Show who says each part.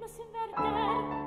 Speaker 1: tu sin verder.